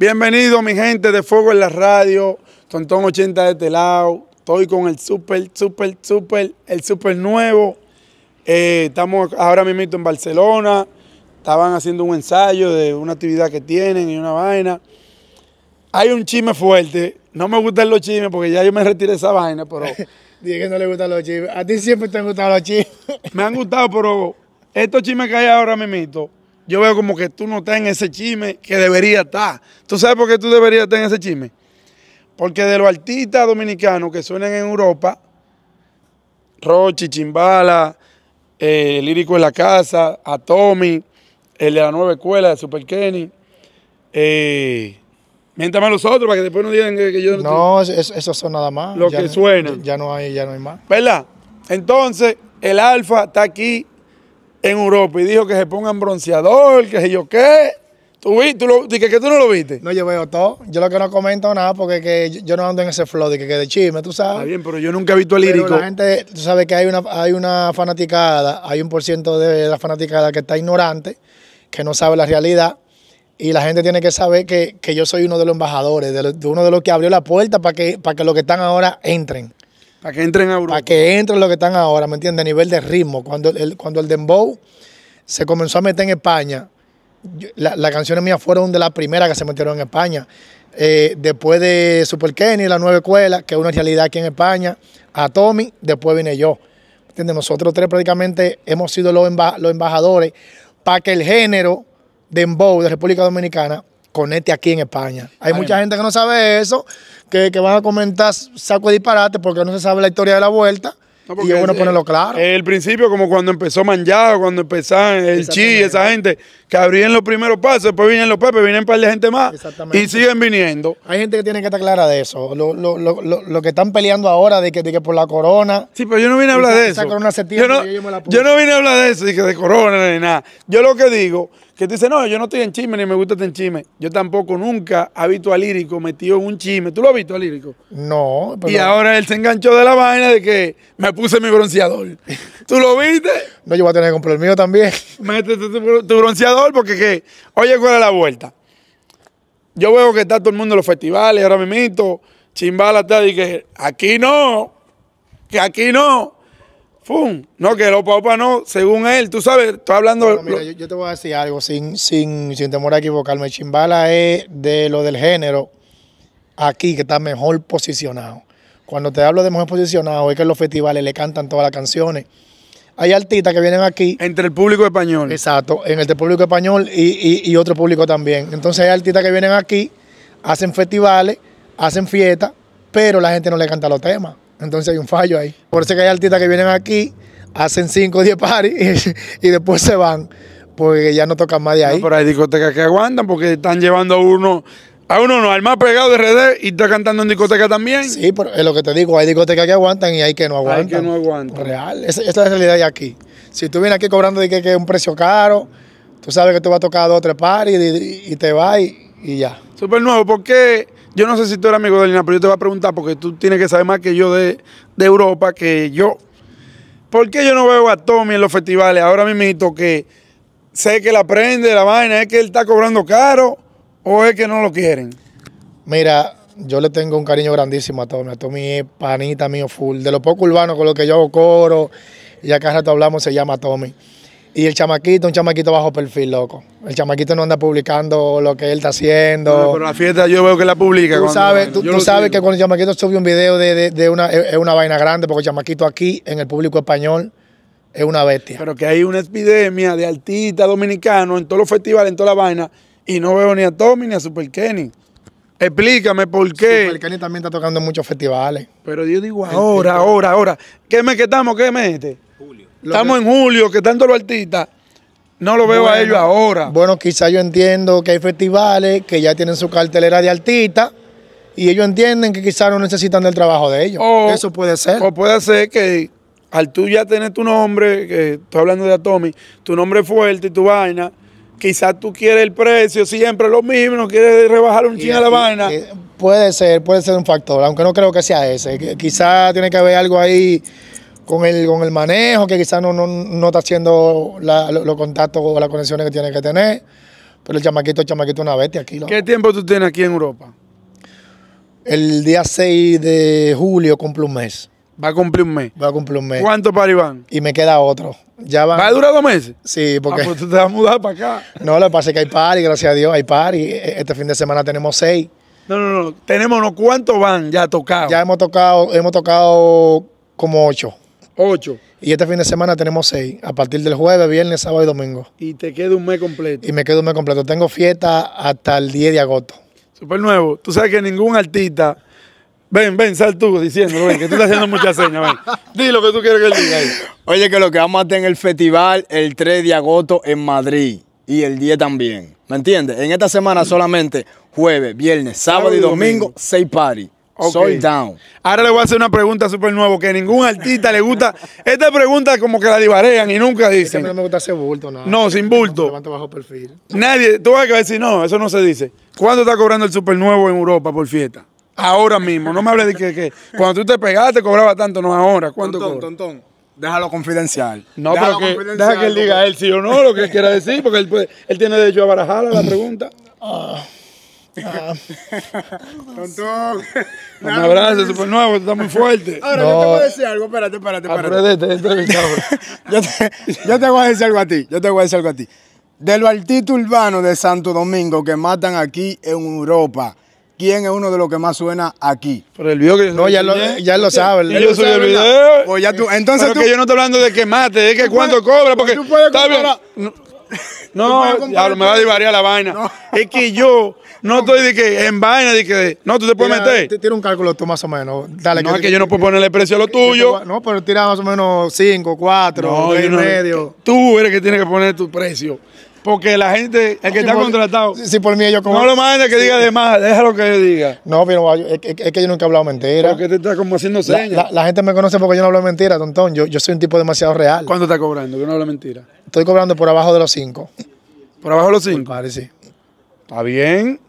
Bienvenido mi gente de Fuego en la Radio, Tontón 80 de este lado. Estoy con el super, super, super, el super nuevo. Eh, estamos ahora mismo en Barcelona. Estaban haciendo un ensayo de una actividad que tienen y una vaina. Hay un chisme fuerte. No me gustan los chismes porque ya yo me retiré esa vaina, pero Dije que no le gustan los chismes. A ti siempre te han gustado los chismes. me han gustado, pero estos chismes que hay ahora mismo, yo veo como que tú no estás en ese chisme que debería estar. ¿Tú sabes por qué tú deberías estar en ese chisme? Porque de los artistas dominicanos que suenan en Europa, Rochi, Chimbala, eh, Lírico en la Casa, Atomi, el de la nueva escuela de Super Kenny, eh, miéntame a los otros para que después no digan que, que yo No, eso, eso son nada más. Lo Ya que no- suena. Ya no hay, ya no hay más. ¿Verdad? Entonces, el Alfa está aquí en Europa y dijo que se pongan bronceador, que sé yo qué. ¿Tú viste? ¿Tú lo, dije que tú no lo viste? No, yo veo todo. Yo lo que no comento nada porque que yo- no ando en ese flow de que, que de chisme, tú Está sabes. bien, pero yo nunca he visto el Pero lírico. la gente, tú sabes que hay una, hay una fanaticada, hay un por ciento de la fanaticada que está ignorante, que no sabe la realidad. Y la gente tiene que saber que, que yo soy uno de los embajadores, de, lo- de uno de los que abrió la puerta para que, para que los que están ahora entren. Para que entren a Europa. Para que entren los que están ahora, ¿me entiendes? A nivel de ritmo. Cuando el, cuando el dembow se comenzó a meter en España, la- las canciones mías fueron de las primeras que se metieron en España. Eh, después de Super Kenny, la nueva escuela, que es una realidad aquí en España, a Tommy, después vine yo. ¿Me entiendes? Nosotros tres prácticamente hemos sido los, emba- los embajadores para que el género dembow de República Dominicana conecte aquí en España. Hay Ay, mucha gente que no sabe eso, que, que van a comentar saco de disparate porque no se sabe la historia de la vuelta. No, y porque es bueno el- ponerlo claro. El principio, como cuando empezó Manjado, cuando empezaban el Chi, esa gente, que abrían los primeros pasos, después vienen los Pepe, vienen un par de gente más y siguen viniendo. Hay gente que tiene que estar clara de eso. Lo, lo- lo- lo- lo que están peleando ahora de que, de que por la corona. Sí, pero yo no vine a hablar de eso. yo, no, yo yo no vine a hablar de eso, de, que de corona ni nada. Yo lo que digo, que tú dices, no, yo no estoy en chisme ni me gusta estar en chisme. Yo tampoco nunca he visto a Lírico metido en un chisme. ¿Tú lo has visto a Lírico? No, pero y ahora él se enganchó de la vaina de que me puse mi bronceador. ¿Tú lo viste? no, yo voy a tener que comprar el mío también. Métete tu, tu bronceador porque, que, oye, ¿cuál es la vuelta? Yo veo que está todo el mundo en los festivales, ahora mismo, Chimbala está y que aquí no, que aquí no. Fum, no, que los papás no, según él, tú sabes, estoy hablando... Bueno, mira, yo, yo te voy a decir algo sin, sin, sin temor a equivocarme. Chimbala es de lo del género aquí que está mejor posicionado. Cuando te hablo de mejor posicionado es que en los festivales le cantan todas las canciones. Hay artistas que vienen aquí entre el público español. Exacto, en el público español y, y- y otro público también. Entonces hay artistas que vienen aquí, hacen festivales, hacen fiestas, pero la gente no le canta los temas. Entonces hay un fallo ahí. Por eso es que hay artistas que vienen aquí, hacen 5 o 10 parties y, y después se van, porque ya no tocan más de ahí. No, pero hay discotecas que aguantan porque están llevando a uno, a uno no, al más pegado de RD y está cantando en discoteca también. Sí, pero es lo que te digo, hay discotecas que aguantan y hay que no Hay aguantan. que no aguantan. Real, esa, esa es la realidad de aquí. Si tú vienes aquí cobrando de que, que es un precio caro, tú sabes que tú vas a tocar dos o tres parties y, y te vas y, y ya. Súper nuevo, porque yo no sé si tú eres amigo de Lina, pero yo te voy a preguntar porque tú tienes que saber más que yo de, de Europa, que yo. ¿Por qué yo no veo a Tommy en los festivales ahora mismo que sé que la prende la vaina? ¿Es que él está cobrando caro o es que no lo quieren? Mira, yo le tengo un cariño grandísimo a Tommy. A Tommy es panita mío full. De lo poco urbano con lo que yo hago coro y acá rato hablamos, se llama Tommy. Y el chamaquito, un chamaquito bajo perfil, loco. El chamaquito no anda publicando lo que él está haciendo. No, pero la fiesta yo veo que la publica. Tú cuando- sabes, tú, sabes que cuando el chamaquito sube un video de, de- de una, es una vaina grande, porque el chamaquito aquí, en el público español, es una bestia. Pero que hay una epidemia de artistas dominicanos en todos los festivales, en toda la vaina, y no veo ni a Tommy ni a Super Kenny. Explícame por qué. Super Kenny también está tocando en muchos festivales. Pero yo digo ahora, ahora, ahora. ¿Qué mes que estamos? ¿Qué mes este? Estamos en julio, que están todos los artistas. No lo veo a ellos ahora. Bueno, quizá yo entiendo que hay festivales que ya tienen su cartelera de artistas y ellos entienden que quizás no necesitan del trabajo de ellos. O- Eso puede ser. O puede ser que al tú ya tener tu nombre, que estoy hablando de Atomy, tu nombre fuerte y tu vaina, quizás tú quieres el precio siempre lo mismo, no quieres rebajar un ching a la vaina. eh, puede ser, puede ser un factor, aunque no creo que sea ese. Que Quizá tiene que haber algo ahí con el, con el manejo, que quizás no, no, no está haciendo la- lo- los contactos o las conexiones que tiene que tener. Pero el chamaquito, el chamaquito una bestia aquí. loco. ¿Qué tiempo tú tienes aquí en Europa? El día 6 de julio cumple un mes. Va a cumplir un mes. Voy a cumplir un mes. ¿Cuántos paris van? Y me queda otro. Ya van. ¿Va a durar dos meses? Sí, porque. Ah, pues tú te vas a mudar para acá. No, lo que pasa es que hay party, gracias a Dios, hay party. Este fin de semana tenemos seis. No, no, no. Tenemos, no, ¿cuántos van ya tocados? Ya hemos tocado, hemos tocado como ocho. Ocho. Y este fin de semana tenemos seis. A partir del jueves, viernes, sábado y domingo. Y te queda un mes completo. Y me quedo un mes completo. Tengo fiesta hasta el 10 de agosto. Super nuevo. Tú sabes que ningún artista. Ven, ven, sal tú diciendo, ven, que tú estás haciendo muchas señas, ven. Di lo que tú quieres que él diga ahí. Oye, que lo que vamos a tener el festival el 3 de agosto en Madrid y el 10 también. ¿Me entiendes? En esta semana solamente jueves, viernes, sábado y domingo, seis party. Ok. Sold down. Ahora le voy a hacer una pregunta súper nueva que ningún artista le gusta. Esta pregunta como que la divarean y nunca Es que a mí no dicen. me gusta hacer bulto, nada. No, sin bulto. Levanto bajo perfil. Nadie, tú vas a decir, no, eso no se dice. ¿Cuánto está cobrando el super nuevo en Europa por fiesta? Ahora mismo. No me hables de que, que cuando tú te pegaste cobraba tanto, no ahora. ¿Cuánto Tontón, cobra? tontón. Déjalo confidencial. No, Déjalo pero que, confidencial, deja que él diga él sí o no lo que él quiera decir, porque él, puede- él tiene derecho a barajar la pregunta. Tontón. Un abrazo, super nuevo, tú estás muy fuerte. Ahora, No. yo te voy a decir algo. Espérate, espérate, espérate. Aprendete, entrevistado. yo, te, yo te voy a decir algo a ti. Yo te voy a decir algo a ti. De los artistas urbanos de Santo Domingo que matan aquí en Europa, ¿quién es uno de los que más suena aquí? Pero el video que yo No, ya lo, ya lo sabe. Y yo sabe, el video. Pues ya tú, entonces Pero tú, que yo no estoy hablando de que mate, es que cuánto puedes- cobra, porque tú puedes está bien. comparar- No, no diablo, me va a divariar la vaina. Es que yo no estoy de que en vaina de que no, tú te puedes Tira- meter. Tira un cálculo tú más o menos. Dale, No, es que yo no puedo ponerle precio a lo tuyo. No, pero tira más o menos 5, 4, No, 3 yo y medio. Tú eres que tienes que poner tu precio. Porque la gente, el que está contratado, Si, si por mí yo como. no lo mandes que diga de más, déjalo que diga. No, pero es, es- es que yo nunca he hablado mentira. Porque te está como haciendo señas. la- la gente me conoce porque yo no hablo mentira, tontón. Yo, yo soy un tipo demasiado real. ¿Cuánto está cobrando? Que no habla mentira. Estoy cobrando por abajo de los 5. Por abajo de los cinco. Parece. Está bien.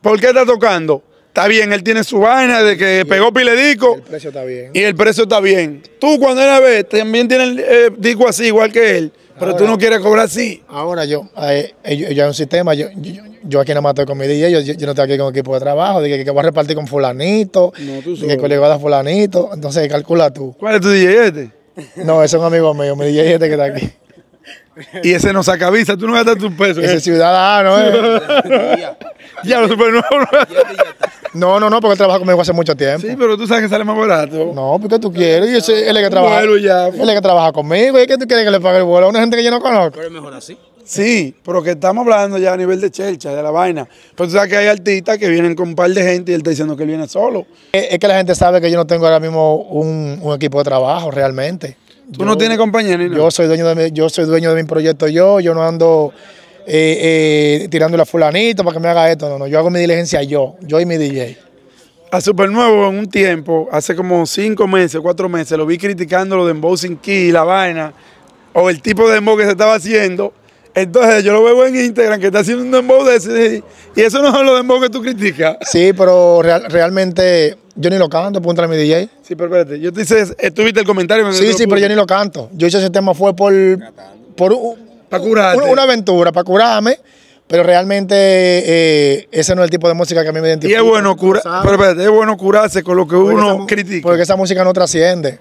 ¿Por qué está tocando? Está bien, él tiene su vaina de que pegó piledico El precio está bien. y el precio está bien. Tú cuando la ves, también tienes el eh, disco así, igual que él, pero tú no quieres cobrar así. Ahora yo, eh, eh, yo, yo hay un sistema, yo, yo, yo aquí nada más estoy con mi DJ, yo, yo, yo no estoy aquí con equipo de trabajo, de que, que voy a repartir con fulanito, No, tú que le voy a dar fulanito, entonces calcula tú. ¿Cuál es tu DJ este? No, ese es un amigo mío, mi DJ es este que está aquí. Y ese no saca visa, tú no gastas tus pesos. Ese es ciudadano, ¿eh? Ya, lo super nuevo. No, no, no, porque él trabaja conmigo hace mucho tiempo. Sí, pero tú sabes que sale más barato. No, porque tú quieres, y ese, él es que trabaja. Vuelo ya. Él es que trabaja conmigo, y que tú quieres que le pague el vuelo a una gente que yo no conozco. Sí, pero que estamos hablando ya a nivel de chelcha, de la vaina. Pero tú sabes que hay artistas que vienen con un par de gente y él está diciendo que él viene solo. Es, es que la gente sabe que yo no tengo ahora mismo un, un equipo de trabajo realmente. Tú no tienes compañía ni nada. Yo soy dueño de mi, yo soy dueño de mi proyecto yo, yo no ando eh, eh, tirándole a fulanito para que me haga esto, no, no, yo hago mi diligencia yo, yo y mi DJ. A Super Nuevo en un tiempo, hace como cinco meses, cuatro meses, lo vi criticando lo de Dembow sin key, la vaina, o el tipo de Dembow que se estaba haciendo. Entonces yo lo veo en Instagram que está haciendo un Dembow de ese, y eso no es lo Dembow que tú criticas. Sí, pero real- realmente yo ni lo canto, pregúntale a mi DJ. Sí, pero espérate, yo te hice, eh, tú viste el comentario. Sí, sí, pero yo ni lo canto. Yo hice ese tema fue por, por un- Pa' curarte. una, una aventura, para curarme, pero realmente eh, ese no es el tipo de música que a mí me Y identifica. es bueno, cura, pero espérate, es bueno curarse con lo que Porque uno esa critica. Porque esa música no trasciende.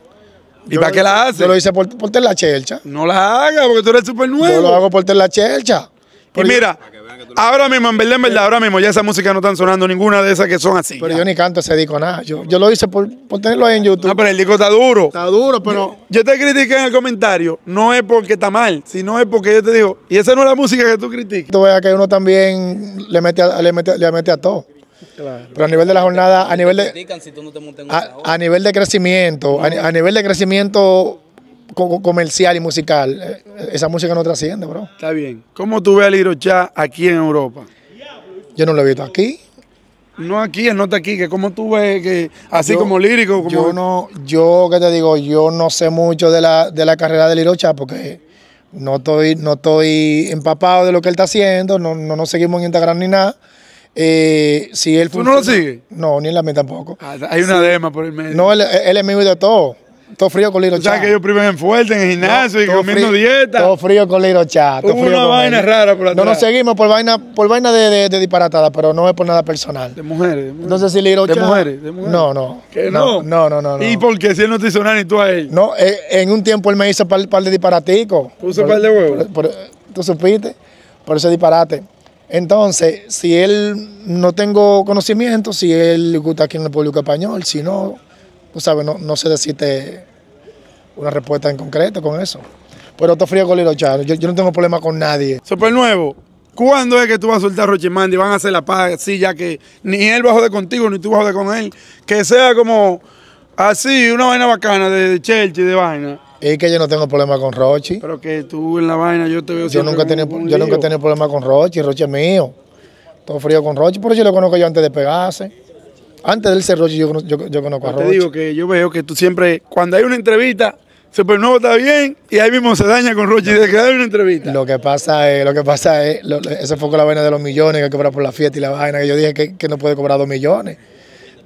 ¿Y para qué la hace? Yo lo hice por, por la chelcha. No la haga porque tú eres Super Nuevo. Yo lo hago por la chelcha. Y mira, ahora mismo, en verdad, en verdad, ahora mismo ya esa música no están sonando ninguna de esas que son así. Pero ya. yo ni canto ese disco nada. Yo, yo lo hice por, por tenerlo ahí en YouTube. No, pero el disco está duro. Está duro, pero. Yo te critiqué en el comentario, no es porque está mal, sino es porque yo te digo, y esa no es la música que tú criticas. Tú veas que uno también le mete a, le mete, le mete a todo. Pero a nivel de la jornada, a nivel de, a, a nivel de crecimiento, a nivel de crecimiento co- co- comercial y musical, eh, esa música no trasciende, bro. Está bien. ¿Cómo tú ves a Liro Chá aquí en Europa? Yo no lo he visto aquí. No aquí, no está aquí, que como tú ves que así Yo- como lírico, como Yo no, yo que te digo, yo no sé mucho de la, de la carrera de Lirocha porque no estoy, no estoy empapado de lo que él está haciendo, no, no nos seguimos en Instagram ni nada. Eh, si él ¿Tú no lo sigues? No, ni en la mía tampoco. Ah, hay una dema por el medio. No, él, él es mío de todo. Todo frío con Liro O sea, Chat. que ellos primen fuerte en el gimnasio y comiendo frío- dieta. Todo frío con Liro Chat. una con vaina él. rara por No atrás. nos seguimos por vaina, por vaina de, de, de disparatada, pero no es por nada personal. De mujeres. de mujeres. Entonces, si Liro de Chat- mujeres, de mujeres. No, no. ¿Que no? No, no, no. no. ¿Y por qué si él no te hizo nada ni tú a él? No, eh, en un tiempo él me hizo par, par de disparaticos. ¿Puso Por- par de huevos? por- por- Tú supiste, por ese disparate. Entonces, si él no tengo conocimiento, si él gusta aquí en el público español, si no, tú sabes, no, no sé decirte una respuesta en concreto con eso. Pero todo frío con Lilo Chano. Yo, yo no tengo problema con nadie. Super nuevo. ¿Cuándo es que tú vas a soltar a Rochimandi? Van a hacer la paz así, ya que ni él va a joder contigo, ni tú vas a joder con él. Que sea como así, una vaina bacana de, Chelsea, de vaina. Es que yo no tengo problema con Rochi. Pero que tú en la vaina, yo te veo Yo nunca, he tenido, yo nunca he tenido problema con Rochi. Rochi es mío. Todo frío con Rochi. Por eso yo lo conozco yo antes de pegarse. Antes de él ser Rochi, yo, yo, yo conozco a Te Rochi. digo que yo veo que tú siempre, cuando hay una entrevista, Super Nuevo está bien y ahí mismo se daña con Rochi de que hay una entrevista. Lo que pasa es, lo que pasa es, lo- ese fue con la vaina de los millones que cobra por la fiesta y la vaina, que yo dije que, que no puede cobrar dos millones.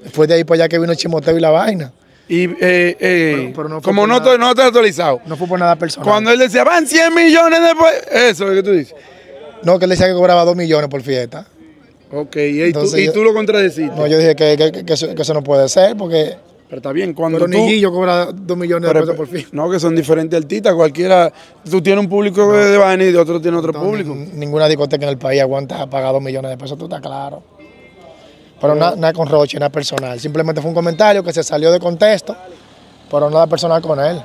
Después de ahí para allá que vino el chimoteo y la vaina. Y eh, eh, Pero- pero no fue como no, te, no te has actualizado. No fue por nada personal. Cuando él decía, van 100 millones después, eso es lo que tú dices. No, que él decía que cobraba dos millones por fiesta. Ok, y, Entonces tú, y yo- tú lo contradeciste. No, yo dije que, que- que- eso, que eso no puede ser porque... Pero está bien, cuando Pero tú... ni Guillo cobra dos millones de pesos por fiesta. no, que son diferentes artistas. Cualquiera... Tú tienes un público de vaina y de otro tiene otro público. Ninguna discoteca en el país aguanta pagar dos millones de pesos, tú estás claro. Pero nada, nada con Roche, nada personal. Simplemente fue un comentario que se salió de contexto, pero nada personal con él.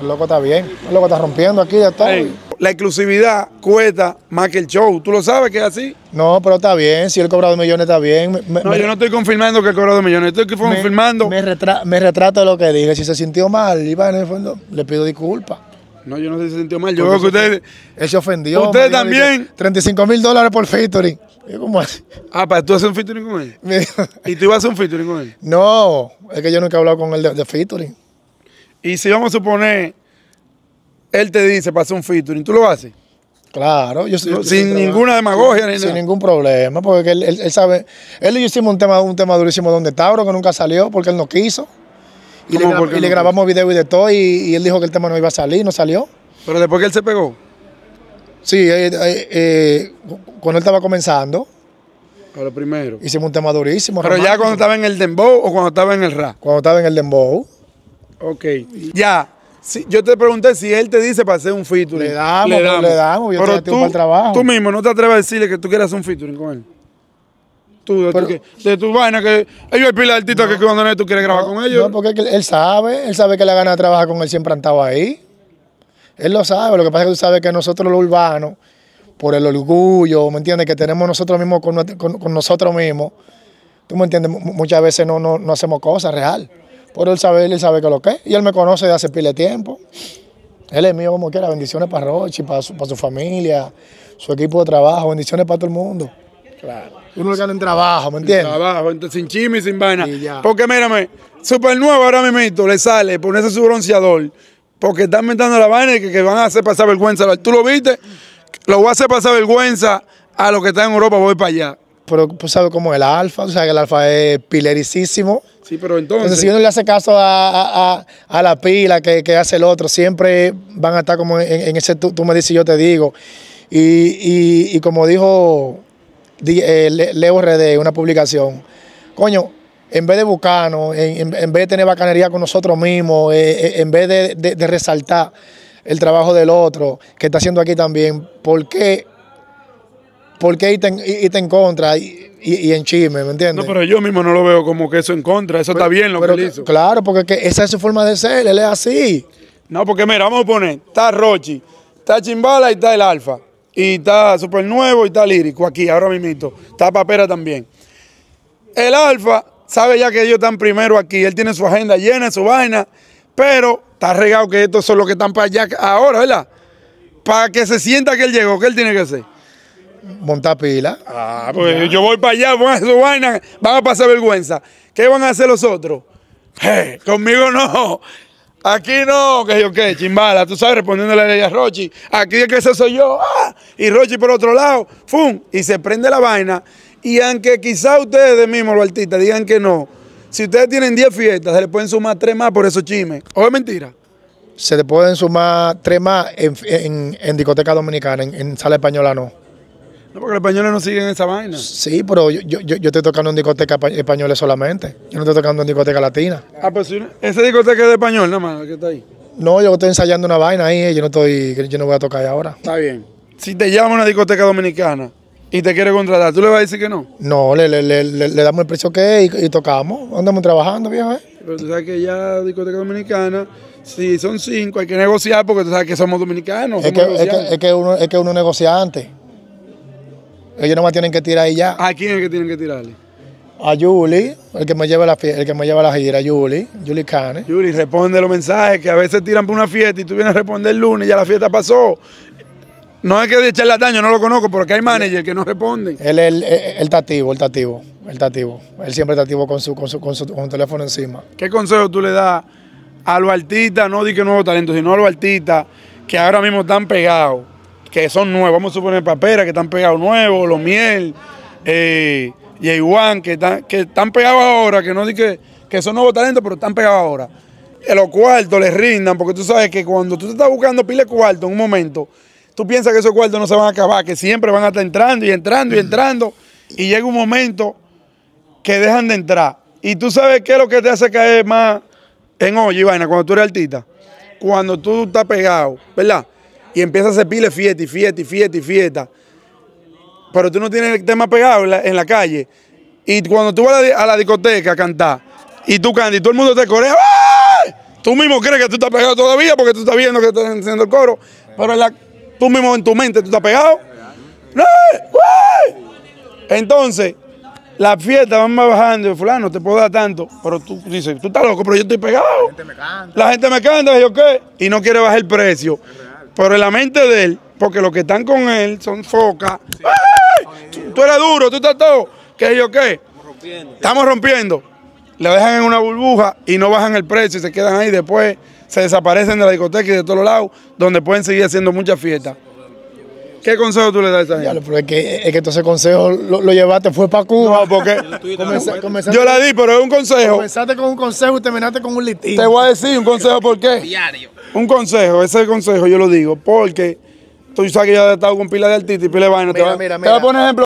El loco está bien, el loco está rompiendo aquí todo. Ey, la exclusividad cuesta más que el show. ¿Tú lo sabes que es así? No, pero está bien, si él cobra dos millones está bien. Me, No, me- yo no estoy confirmando que cobró dos millones. Estoy confirmando... Me, retra- me retrato de lo que dije. Si se sintió mal, Iván, en el fondo, le pido disculpas. No, yo no sé si se sintió mal. Yo veo que ustedes... Él se ofendió. Usted dijo, también. dije, 35 mil dólares por featuring. Yo, ¿cómo así? Ah, para tú hacer un featuring con él. Dijo, Y tú ibas a hacer un featuring con él. no, es que yo nunca he hablado con él de, de featuring. Y si vamos a suponer, él te dice para hacer un featuring, ¿tú lo haces? Claro, yo, yo- sin yo- ninguna demagogia ni sin nada. ningún problema, porque él, él- él sabe, él y yo hicimos un tema, un tema durísimo donde Tauro, que nunca salió porque él no quiso. Y le, ¿Cómo gra- porque y le grabamos video y de todo, y, y él dijo que el tema no iba a salir, no salió. Pero después que él se pegó. Sí, eh, eh, eh, cuando él estaba comenzando, lo primero. hicimos un tema durísimo. Pero ya cuando estaba en el dembow o cuando estaba en el rap. Cuando estaba en el Dembow, Ok. Ya. Si, yo te pregunté si él te dice para hacer un featuring. Le damos, le damos, yo Pero para el trabajo. tú mismo no te atreves a decirle que tú quieres hacer un featuring con él. Tú, de, Pero- tu, de tu vaina, que ellos hay pila de artistas que cuando no tú quieres grabar con ellos. No, porque él sabe, él sabe que la gana de trabajar con él siempre han estado ahí. Él lo sabe, lo que pasa es que tú sabes que nosotros los urbanos, por el orgullo, ¿me entiendes? Que tenemos nosotros mismos con, nuestro- con- con nosotros mismos, tú me entiendes, Mu- muchas veces no, no, no hacemos cosas real. Pero él sabe, él sabe que lo que es, y él me conoce de hace pile de tiempo. Él es mío como quiera, bendiciones para Rochi, para su, para su familia, su equipo de trabajo, bendiciones para todo el mundo. Claro. Uno le gana en trabajo, ¿me entiendes? Trabajo, entonces, sin chisme y sin vaina. Y ya. Porque mírame, super nuevo ahora mismo le sale ponerse su bronceador. Porque están metiendo la vaina y que, que van a hacer pasar vergüenza. ¿Tú lo viste? Lo voy a hacer pasar vergüenza a los que están en Europa, voy para allá. Pero tú sabes cómo es el alfa, o sea que el alfa es pilericísimo. Sí, pero entonces. Si uno le hace caso a, a- la pila que, que hace el otro, siempre van a estar como en, ese tú, me dices y yo te digo. Y, y- como dijo di- eh, Le- Leo RD, una publicación, coño, en vez de buscarnos, en, en- vez de tener bacanería con nosotros mismos, eh, eh, en vez de, de- resaltar el trabajo del otro, que está haciendo aquí también, ¿por qué, por qué irte irte en contra y- y en chisme, ¿me entiendes? No, pero yo mismo no lo veo como que eso en contra. Eso está bien lo Pero que él hizo. Claro, porque que esa es su forma de ser, él es así. No, porque mira, vamos a poner, está Rochi, está Chimbala y está el Alfa. Y está Super Nuevo y está Lírico aquí, ahora mismo. Está Papera también. El Alfa sabe ya que ellos están primero aquí, él tiene su agenda llena, su vaina, pero está regado que estos son los que están para allá ahora, ¿verdad? Para que se sienta que él llegó, ¿qué él tiene que hacer? Montar pila. Ah, pues yo voy para allá, van a hacer su vaina, van a pasar vergüenza. ¿Qué van a hacer los otros? Conmigo no. Aquí no, que yo qué, chimbala, tú sabes, respondiéndole a Rochi. Aquí es que ese soy yo. ah, y Rochi por otro lado, ¡fum! Y se prende la vaina. Y aunque quizá ustedes mismos, los artistas, digan que no, Si ustedes tienen 10 fiestas, se le pueden sumar 3 más por esos chismes. ¿O es mentira? Se le pueden sumar tres más en, en- en discoteca dominicana, en, en sala española no. No, porque los españoles no siguen esa vaina. Sí, pero yo, yo, yo- estoy tocando en discoteca espa- española solamente. Yo no estoy tocando en discoteca latina. Ah, pues esa discoteca es de español, nada más, que está ahí. No, yo estoy ensayando una vaina ahí, yo no estoy, yo no voy a tocar ahí ahora. Está bien. Si te llama una discoteca dominicana y te quiere contratar, ¿tú le vas a decir que no? No, le, le, le, le- damos el precio que es y, y tocamos. Andamos trabajando, viejo, ¿eh? Pero tú sabes que ya discoteca dominicana, si son cinco, hay que negociar porque tú sabes que somos dominicanos. Es somos que, es, que, es, que uno, es que uno negocia Ellos nomás tienen que tirar ahí ya. ¿A quién es que tienen que tirarle? A Julie, el que me lleva la, el que me lleva la gira, Julie, Julie Cane. Yuri, responde los mensajes que a veces tiran por una fiesta y tú vienes a responder el lunes y ya la fiesta pasó. No es que de echarle daño, no lo conozco, porque hay managers que no responden. Él es el, el, el tativo, el tativo, el tativo. Él siempre está activo con su, con su, con su, con su teléfono encima. ¿Qué consejo tú le das a los artistas, no di que nuevos talentos, sino a los artistas que ahora mismo están pegados, que son nuevos? Vamos a suponer Papera, que están pegados nuevos, Los Miel, eh, J1, que están, que están pegados ahora, que no di que, que son nuevos talentos, pero están pegados ahora. Los cuartos les rindan, porque tú sabes que cuando tú te estás buscando pile de cuartos en un momento, tú piensas que esos cuartos no se van a acabar, que siempre van a estar entrando y entrando y entrando, y llega un momento que dejan de entrar. Y tú sabes qué es lo que te hace caer más en olla y vaina cuando tú eres artista. Cuando tú estás pegado, ¿verdad? Y empiezas a hacer pile fiesta y fiesta y fiesta y fiesta. Pero tú no tienes el tema pegado en la, en la calle. Y cuando tú vas a la, a la discoteca a cantar y tú cantas y todo el mundo te corea, ¡ay! tú mismo crees que tú estás pegado todavía porque tú estás viendo que están haciendo el coro. Pero en la- tú mismo en tu mente tú estás pegado. Entonces, las fiestas van más bajando, y fulano, te puedo dar tanto, pero tú dices, tú estás loco, pero yo estoy pegado. La gente me canta, y yo qué, y no quiere bajar el precio. Pero en la mente de él, porque los que están con él son focas. ¡Ay! Tú, tú eres duro, tú estás todo, que yo qué. Estamos rompiendo. Le dejan en una burbuja y no bajan el precio y se quedan ahí. Después se desaparecen de la discoteca y de todos lados, donde pueden seguir haciendo muchas fiestas. ¿Qué consejo tú le das a esa gente? Ya, lo- pero es que, es que entonces consejo lo, lo llevaste, fue para Cuba. No, porque comenzaste, yo la di, pero es un consejo. comenzaste con un consejo y terminaste con un litín. Te voy a decir un consejo, ¿por qué? Un consejo, ese consejo yo lo digo, porque tú sabes que yo he estado con pila de artistas y pila de vaina. te Mira, mira, Te voy a mira. poner ejemplo.